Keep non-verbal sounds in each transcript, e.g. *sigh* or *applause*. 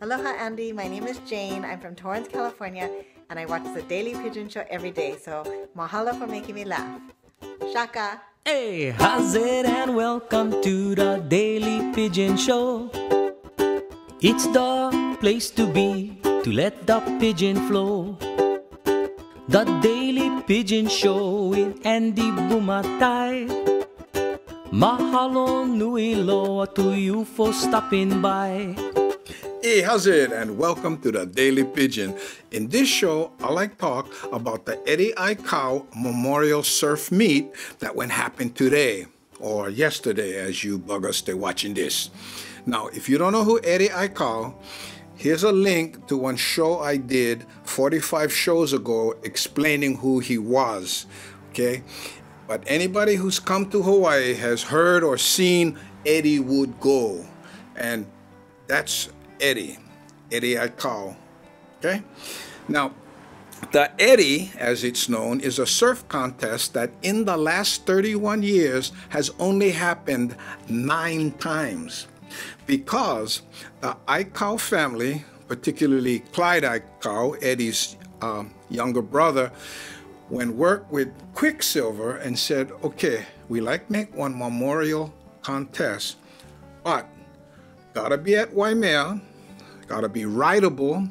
Aloha, Andy. My name is Jane. I'm from Torrance, California, and I watch the Daily Pidgin Show every day. So, mahalo for making me laugh. Shaka. Hey, how's it and welcome to the Daily Pidgin Show. It's the place to be to let the pidgin flow. The Daily Pidgin Show with Andy Bumatai. Mahalo nui loa to you for stopping by. Hey, how's it? And welcome to the Daily Pidgin. In this show, I like talk about the Eddie Aikau Memorial Surf Meet that went happen today or yesterday as you buggers stay watching this. Now, if you don't know who Eddie Aikau, here's a link to one show I did 45 shows ago explaining who he was. Okay? But anybody who's come to Hawaii has heard or seen Eddie Would Go. And that's Eddie, Eddie Aikau. Okay? Now, the Eddie, as it's known, is a surf contest that in the last 31 years has only happened nine times because the Aikau family, particularly Clyde Aikau, Eddie's um, younger brother, went work with Quiksilver and said, okay, we like make one memorial contest, but gotta be at Waimea, gotta be rideable,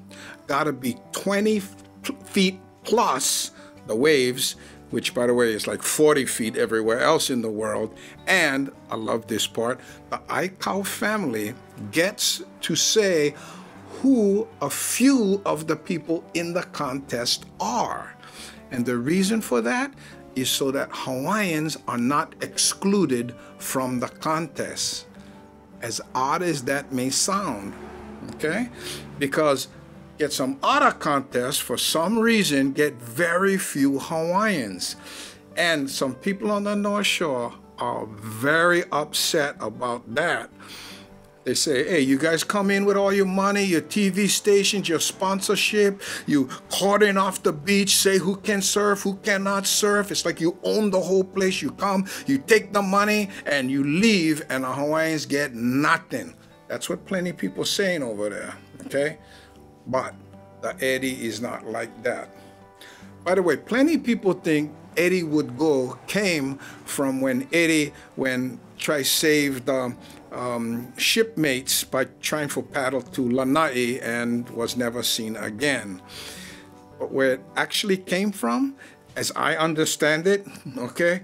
gotta be 20 feet plus the waves, which by the way is like 40 feet everywhere else in the world. And I love this part, the Aikau family gets to say who a few of the people in the contest are. And the reason for that is so that Hawaiians are not excluded from the contest. As odd as that may sound, okay? Because get some other contests for some reason get very few Hawaiians. And some people on the North Shore are very upset about that. They say, hey, you guys come in with all your money, your TV stations, your sponsorship, you cordon off the beach, say who can surf, who cannot surf. It's like you own the whole place. You come, you take the money, and you leave, and the Hawaiians get nothing. That's what plenty of people saying over there, okay? But the Eddie is not like that. By the way, plenty people think Eddie would go came from when Eddie, when try saved um, um, shipmates by trying for paddle to Lanai and was never seen again. But where it actually came from, as I understand it, *laughs* okay,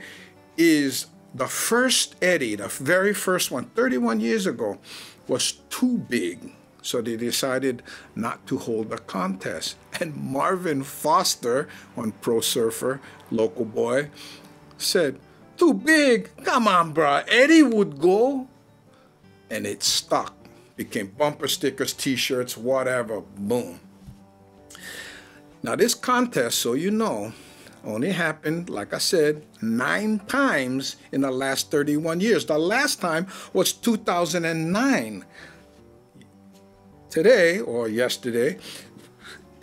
is the first Eddie, the very first one, 31 years ago, was too big. So they decided not to hold the contest. And Marvin Foster, on pro surfer, local boy, said, Too big. Come on, bruh. Eddie would go. And it stuck. Became bumper stickers, t shirts, whatever. Boom. Now, this contest, so you know, only happened, like I said, nine times in the last 31 years. The last time was 2009. Today, or yesterday,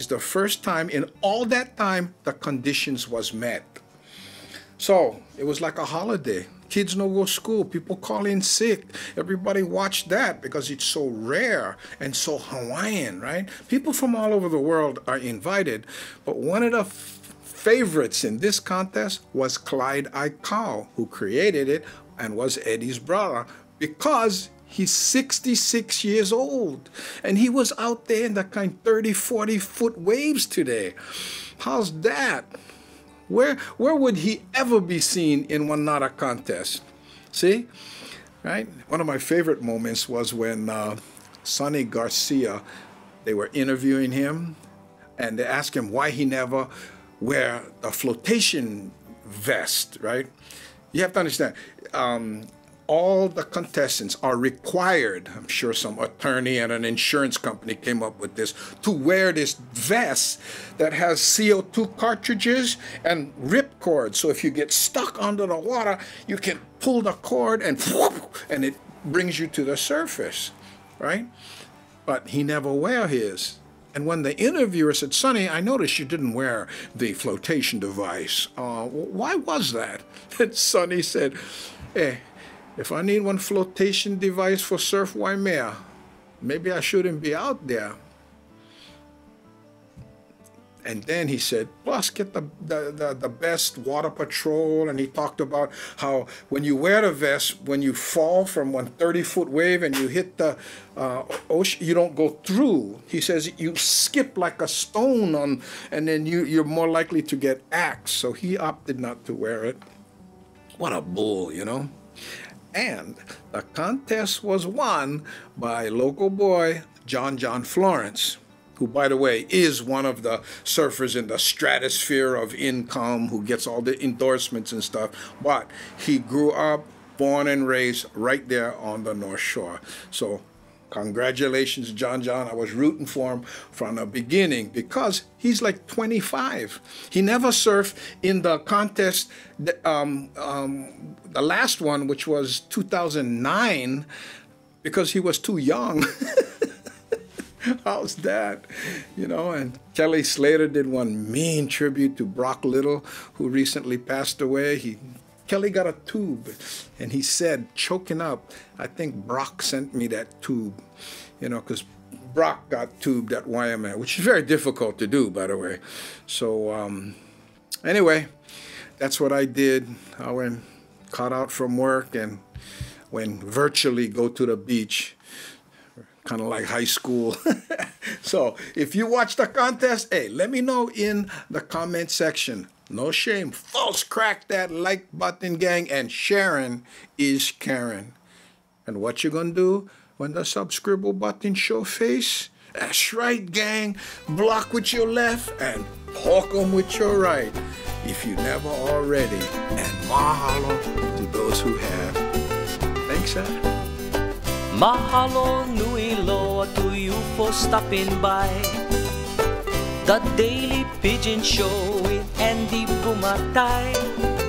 is the first time in all that time the conditions was met. So it was like a holiday. Kids no go school, people call in sick. Everybody watch that because it's so rare and so Hawaiian, right? People from all over the world are invited, but one of the favorites in this contest was Clyde Aikau, who created it and was Eddie's brother because he's 66 years old and he was out there in the kind 30, 40 foot waves today. How's that? Where, where would he ever be seen in one not a contest? See? Right? One of my favorite moments was when uh, Sunny Garcia, they were interviewing him and they asked him why he never wear a flotation vest, right? You have to understand, um, all the contestants are required, I'm sure some attorney and an insurance company came up with this, to wear this vest that has CO2 cartridges and rip cord. So if you get stuck under the water, you can pull the cord and whoop, and it brings you to the surface, right? But he never wear his. And when the interviewer said, Sunny, I noticed you didn't wear the flotation device. Uh, why was that? *laughs* And Sunny said, hey, if I need one flotation device for Surf Waimea, maybe I shouldn't be out there. And then he said, plus get the, the, the, the, best water patrol. And he talked about how when you wear the vest, when you fall from one 30 foot wave and you hit the uh, ocean, you don't go through. He says you skip like a stone on, and then you, you're more likely to get axed. So he opted not to wear it. What a bull, you know? And the contest was won by local boy John John Florence who, by the way, is one of the surfers in the stratosphere of income, who gets all the endorsements and stuff. But he grew up, born and raised right there on the North Shore. So, congratulations, John John. I was rooting for him from the beginning because he's like 25. He never surfed in the contest, um, um, the last one, which was 2009, because he was too young. *laughs* How's that? You know, and Kelly Slater did one mean tribute to Brock Little, who recently passed away. He Kelly got a tube, and he said, choking up, I think Brock sent me that tube, you know, because Brock got tubed at Waimea, which is very difficult to do, by the way. So, um, anyway, that's what I did. I went, caught out from work, and went virtually go to the beach kind of like high school. *laughs* so if you watch the contest, hey, let me know in the comment section. No shame. False crack that like button, gang, and sharing is Karen. And what you gonna do when the subscribe button show face? That's right, gang. Block with your left and hawk them with your right. If you never already. And mahalo to those who have. Thanks, sir. Mahalo nui loa to you for stopping by. The Daily Pidgin Show with Andy Bumatai.